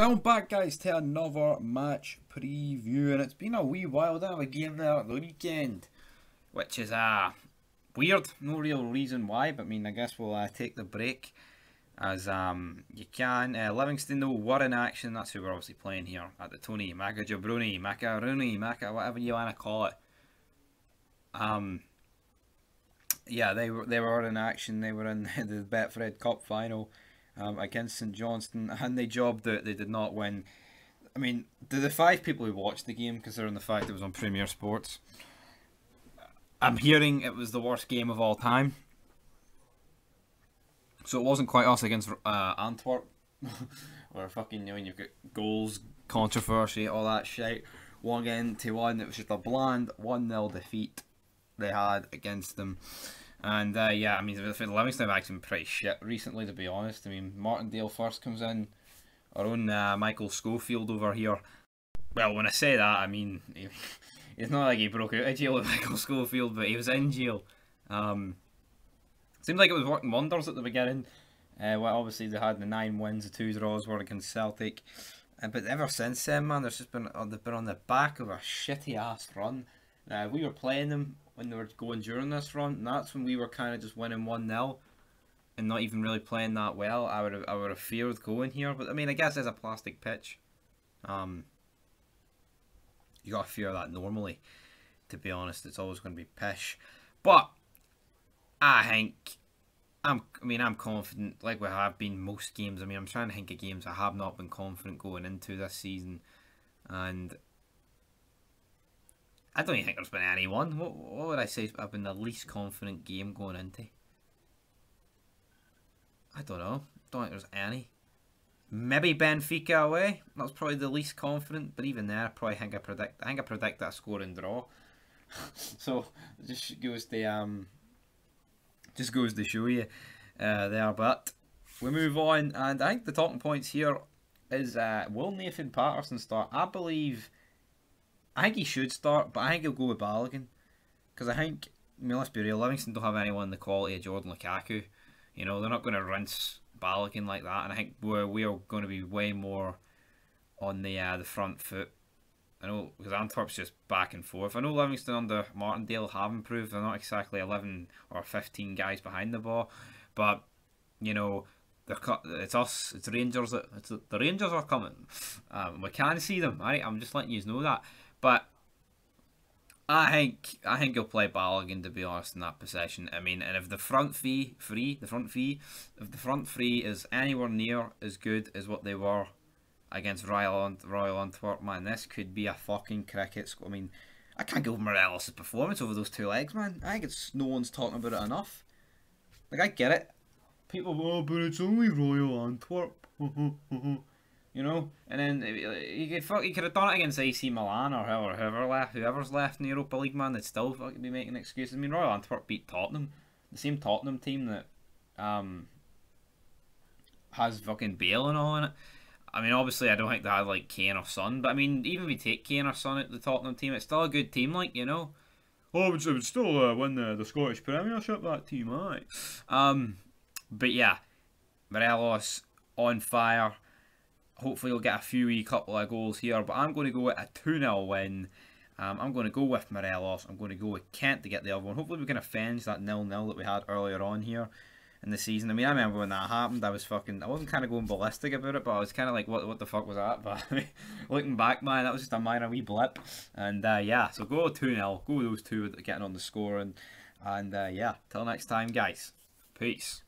Well, back guys to another match preview, and it's been a wee while. to have a game there at the weekend, which is uh, weird. No real reason why, but I mean, I guess we'll uh, take the break as um you can. Uh, Livingston though were in action. That's who we're obviously playing here at the Tony Macajabruni, Macaroni, Maca, whatever you want to call it. Um. Yeah, they were they were in action. They were in the Betfred Cup final um, against St Johnstone, and they jobbed that they did not win. I mean, to the five people who watched the game, considering the fact it was on Premier Sports, I'm hearing it was the worst game of all time. So it wasn't quite us against uh, Antwerp, or fucking you know, you've got goals, controversy, all that shit. One again to one, it was just a bland one 0 defeat they had against them. And uh, yeah, I mean, Livingston have actually been pretty shit recently, to be honest. I mean, Martindale first comes in, our own uh, Michael Scofield over here. Well, when I say that, I mean, it's not like he broke out of jail with Michael Scofield, but he was in jail. Um, seemed like it was working wonders at the beginning. Uh, well, obviously, they had the nine wins, the two draws were against Celtic. Uh, but ever since then, man, there's just been, uh, they've been on the back of a shitty ass run. Uh, we were playing them when they were going during this run, and that's when we were kind of just winning 1 0 and not even really playing that well. I would have, I would have feared going here, but I mean, I guess as a plastic pitch, um, you got to fear that normally. To be honest, it's always going to be pish, but I think I'm. I mean, I'm confident, like we have been most games. I mean, I'm trying to think of games I have not been confident going into this season, and I don't even think there's been anyone. What, what would I say I've been the least confident game going into? I don't know. Don't think there's any. Maybe Benfica away. That's probably the least confident, but even there, I probably think I predict. I think I predict that score and draw. so just goes to um, just goes to show you uh, there. But we move on, and I think the talking points here is uh, will Nathan Patterson start? I believe I think he should start, but I think he'll go with Balogun. Because I think, I mean, let's be real, Livingston don't have anyone the quality of Jordan Lukaku. You know, they're not going to rinse Balogun like that. And I think we're, we are going to be way more on the uh, the front foot. I know, because Antwerp's just back and forth. I know Livingston under Martindale have improved. They're not exactly 11 or 15 guys behind the ball. But, you know, it's us, it's Rangers. It's the Rangers are coming. Um, we can see them. Right? I'm just letting you know that. But I think I think he'll play Balogun to be honest in that position. I mean, and if the front fee free, the front fee, if the front three is anywhere near as good as what they were against Royal Royal Antwerp, man, this could be a fucking cricket. I mean, I can't give Morelos' performance over those two legs, man. I think it's no one's talking about it enough. Like I get it. People, oh, but it's only Royal Antwerp. you know. And then he could he could have done it against AC Milan or whoever, whoever left, whoever's left in the Europa League, man. They'd still fucking be making excuses. I mean, Royal Antwerp beat Tottenham, the same Tottenham team that um has fucking Bale and all in it. I mean, obviously, I don't think they had like Kane or Son, but I mean, even if we take Kane or Son at the Tottenham team, it's still a good team, like you know. Oh, it would, it would still uh, win the, the Scottish Premiership. That team, aye. Um, but yeah, Morelos on fire. Hopefully, we'll get a few couple of goals here, but I'm going to go with a 2 0 win. Um, I'm going to go with Morelos. I'm going to go with Kent to get the other one. Hopefully, we can avenge that nil nil that we had earlier on here in the season. I mean, I remember when that happened, I was fucking, I wasn't kind of going ballistic about it, but I was kind of like, what, what the fuck was that? But looking back, man, that was just a minor wee blip. And uh, yeah, so go 2 0. Go those two getting on the score. And, and uh, yeah, till next time, guys. Peace.